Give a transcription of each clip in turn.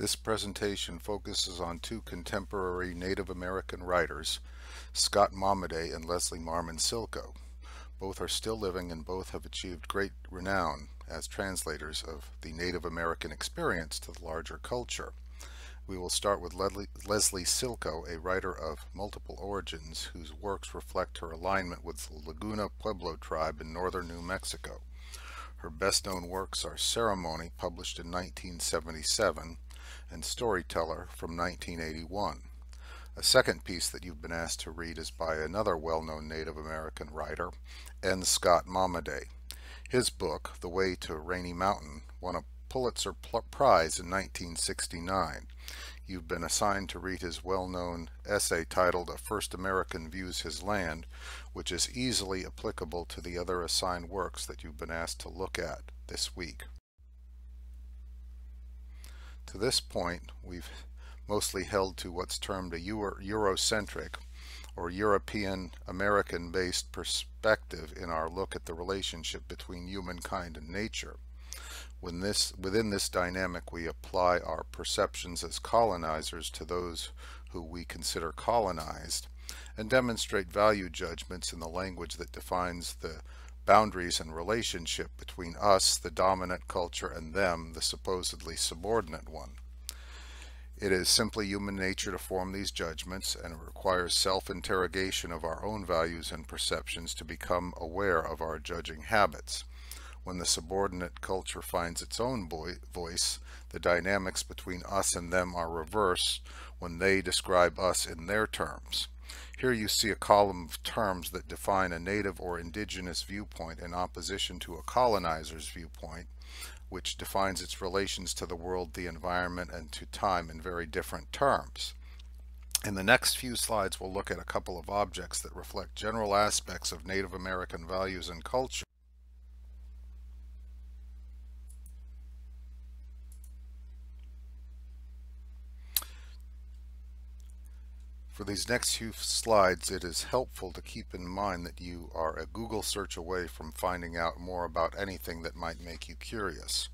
This presentation focuses on two contemporary Native American writers, Scott Momaday and Leslie Marmon Silko. Both are still living and both have achieved great renown as translators of the Native American experience to the larger culture. We will start with Leslie Silko, a writer of multiple origins whose works reflect her alignment with the Laguna Pueblo tribe in northern New Mexico. Her best known works are Ceremony, published in 1977, and Storyteller from 1981. A second piece that you've been asked to read is by another well-known Native American writer, N. Scott Momaday. His book, The Way to Rainy Mountain, won a Pulitzer Prize in 1969. You've been assigned to read his well-known essay titled A First American Views His Land, which is easily applicable to the other assigned works that you've been asked to look at this week. To this point, we've mostly held to what's termed a Eurocentric or European American based perspective in our look at the relationship between humankind and nature. When this, within this dynamic, we apply our perceptions as colonizers to those who we consider colonized and demonstrate value judgments in the language that defines the boundaries and relationship between us, the dominant culture, and them, the supposedly subordinate one. It is simply human nature to form these judgments, and it requires self-interrogation of our own values and perceptions to become aware of our judging habits. When the subordinate culture finds its own voice, the dynamics between us and them are reversed when they describe us in their terms. Here you see a column of terms that define a native or indigenous viewpoint in opposition to a colonizer's viewpoint, which defines its relations to the world, the environment, and to time in very different terms. In the next few slides, we'll look at a couple of objects that reflect general aspects of Native American values and culture For these next few slides, it is helpful to keep in mind that you are a Google search away from finding out more about anything that might make you curious.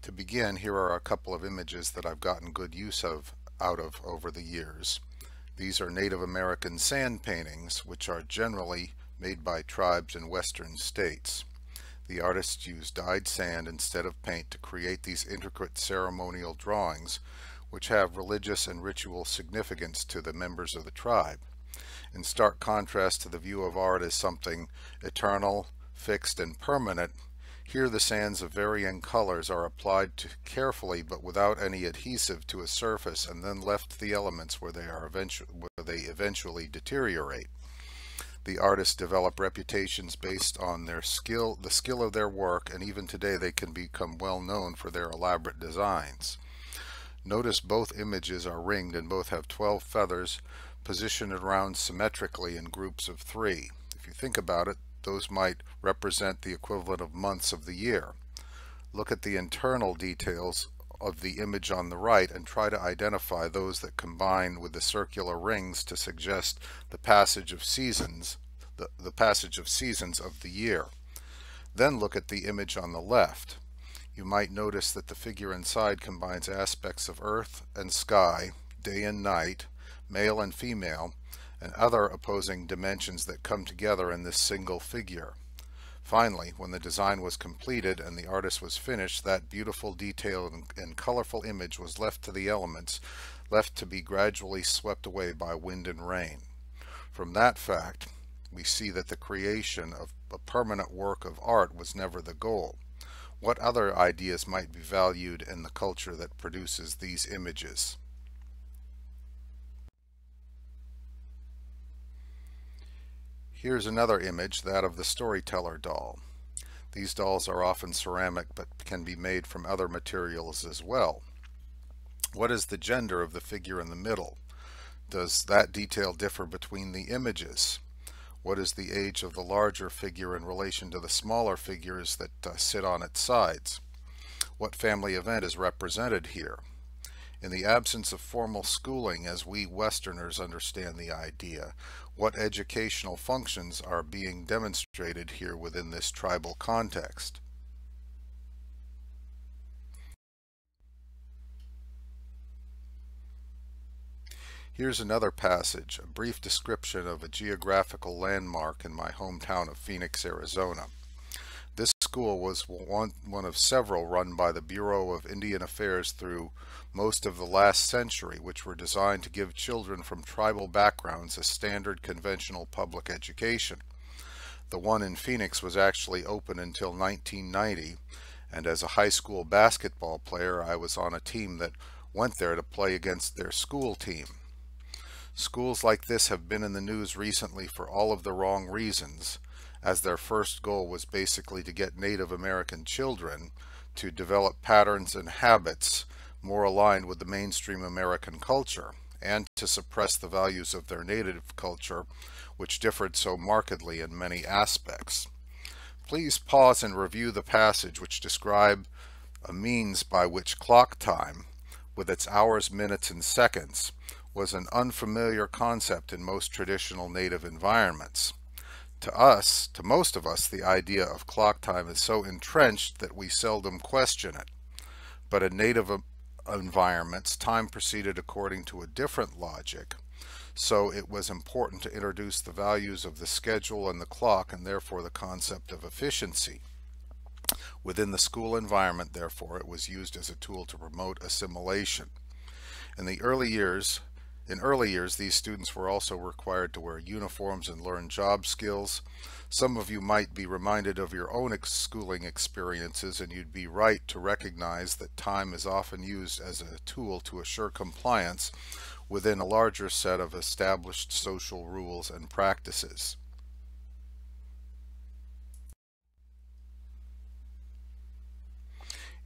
To begin, here are a couple of images that I've gotten good use of out of over the years. These are Native American sand paintings, which are generally made by tribes in western states. The artists use dyed sand instead of paint to create these intricate ceremonial drawings, which have religious and ritual significance to the members of the tribe. In stark contrast to the view of art as something eternal, fixed, and permanent, here the sands of varying colors are applied carefully but without any adhesive to a surface and then left to the elements where they, are eventually, where they eventually deteriorate. The artists develop reputations based on their skill, the skill of their work, and even today they can become well known for their elaborate designs. Notice both images are ringed and both have 12 feathers positioned around symmetrically in groups of three. If you think about it, those might represent the equivalent of months of the year. Look at the internal details of the image on the right and try to identify those that combine with the circular rings to suggest the passage of seasons, the, the passage of seasons of the year. Then look at the image on the left. You might notice that the figure inside combines aspects of earth and sky, day and night, male and female, and other opposing dimensions that come together in this single figure. Finally, when the design was completed and the artist was finished, that beautiful detailed and colorful image was left to the elements, left to be gradually swept away by wind and rain. From that fact, we see that the creation of a permanent work of art was never the goal. What other ideas might be valued in the culture that produces these images? Here's another image, that of the storyteller doll. These dolls are often ceramic but can be made from other materials as well. What is the gender of the figure in the middle? Does that detail differ between the images? What is the age of the larger figure in relation to the smaller figures that uh, sit on its sides? What family event is represented here? In the absence of formal schooling as we Westerners understand the idea, what educational functions are being demonstrated here within this tribal context? Here's another passage, a brief description of a geographical landmark in my hometown of Phoenix, Arizona. This school was one, one of several run by the Bureau of Indian Affairs through most of the last century, which were designed to give children from tribal backgrounds a standard conventional public education. The one in Phoenix was actually open until 1990, and as a high school basketball player, I was on a team that went there to play against their school team. Schools like this have been in the news recently for all of the wrong reasons, as their first goal was basically to get Native American children to develop patterns and habits more aligned with the mainstream American culture and to suppress the values of their native culture, which differed so markedly in many aspects. Please pause and review the passage which describe a means by which clock time, with its hours, minutes, and seconds, was an unfamiliar concept in most traditional native environments. To us, to most of us, the idea of clock time is so entrenched that we seldom question it. But in native um, environments, time proceeded according to a different logic, so it was important to introduce the values of the schedule and the clock and therefore the concept of efficiency. Within the school environment, therefore, it was used as a tool to promote assimilation. In the early years, in early years, these students were also required to wear uniforms and learn job skills. Some of you might be reminded of your own ex schooling experiences, and you'd be right to recognize that time is often used as a tool to assure compliance within a larger set of established social rules and practices.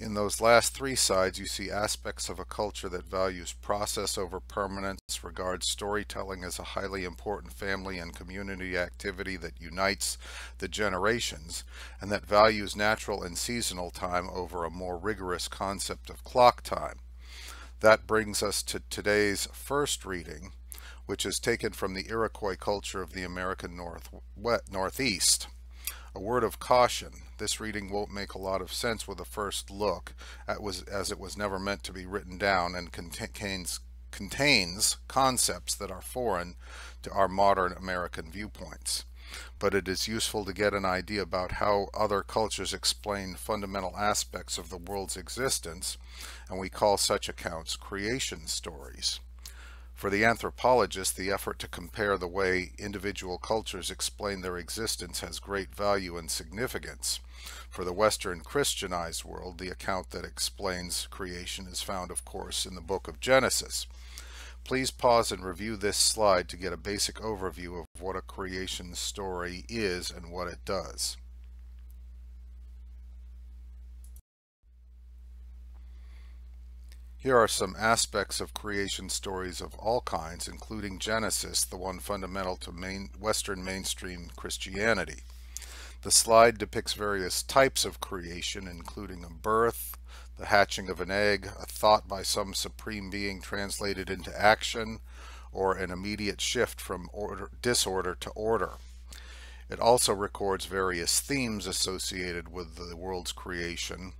In those last three sides, you see aspects of a culture that values process over permanence, regards storytelling as a highly important family and community activity that unites the generations, and that values natural and seasonal time over a more rigorous concept of clock time. That brings us to today's first reading, which is taken from the Iroquois culture of the American North, Northeast. A word of caution, this reading won't make a lot of sense with a first look, as it was never meant to be written down and contains, contains concepts that are foreign to our modern American viewpoints. But it is useful to get an idea about how other cultures explain fundamental aspects of the world's existence, and we call such accounts creation stories. For the anthropologist, the effort to compare the way individual cultures explain their existence has great value and significance. For the Western Christianized world, the account that explains creation is found, of course, in the book of Genesis. Please pause and review this slide to get a basic overview of what a creation story is and what it does. Here are some aspects of creation stories of all kinds, including Genesis, the one fundamental to main, Western mainstream Christianity. The slide depicts various types of creation, including a birth, the hatching of an egg, a thought by some supreme being translated into action, or an immediate shift from order, disorder to order. It also records various themes associated with the world's creation,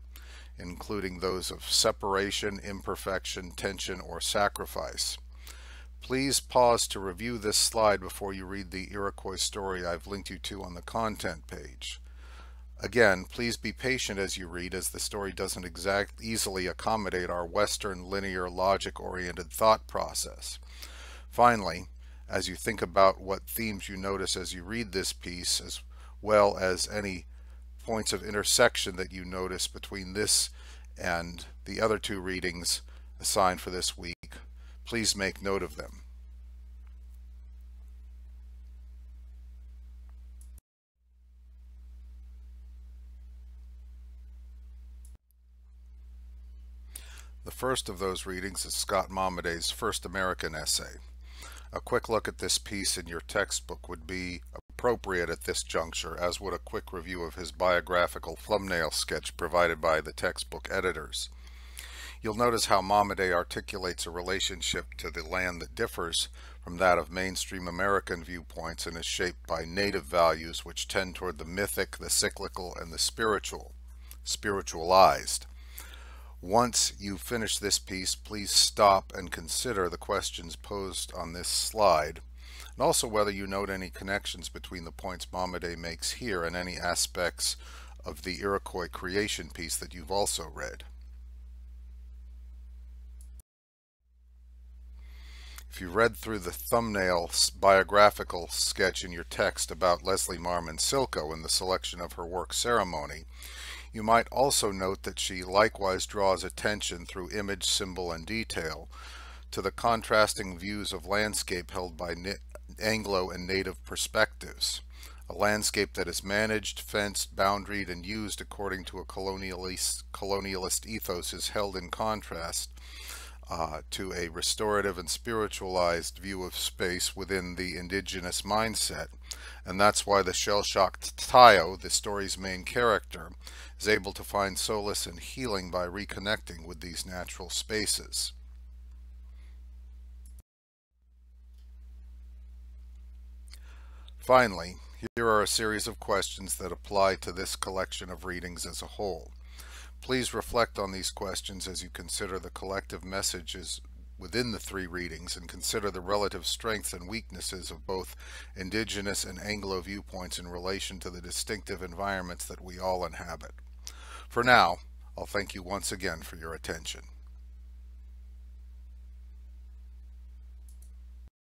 including those of separation, imperfection, tension, or sacrifice. Please pause to review this slide before you read the Iroquois story I've linked you to on the content page. Again, please be patient as you read as the story doesn't exact easily accommodate our Western linear logic-oriented thought process. Finally, as you think about what themes you notice as you read this piece, as well as any points of intersection that you notice between this and the other two readings assigned for this week, please make note of them. The first of those readings is Scott Momaday's First American essay. A quick look at this piece in your textbook would be appropriate at this juncture, as would a quick review of his biographical thumbnail sketch provided by the textbook editors. You'll notice how Momaday articulates a relationship to the land that differs from that of mainstream American viewpoints and is shaped by native values which tend toward the mythic, the cyclical, and the spiritual, spiritualized. Once you finish this piece, please stop and consider the questions posed on this slide, and also whether you note any connections between the points Momaday makes here and any aspects of the Iroquois creation piece that you've also read. If you read through the thumbnail biographical sketch in your text about Leslie Marmon Silko and the selection of her work ceremony, you might also note that she likewise draws attention through image, symbol, and detail to the contrasting views of landscape held by Anglo and Native perspectives. A landscape that is managed, fenced, boundaried, and used according to a colonialist, colonialist ethos is held in contrast uh, to a restorative and spiritualized view of space within the indigenous mindset. And that's why the shell-shocked Tayo, the story's main character, is able to find solace and healing by reconnecting with these natural spaces. Finally, here are a series of questions that apply to this collection of readings as a whole. Please reflect on these questions as you consider the collective messages within the three readings and consider the relative strengths and weaknesses of both indigenous and Anglo viewpoints in relation to the distinctive environments that we all inhabit. For now, I'll thank you once again for your attention.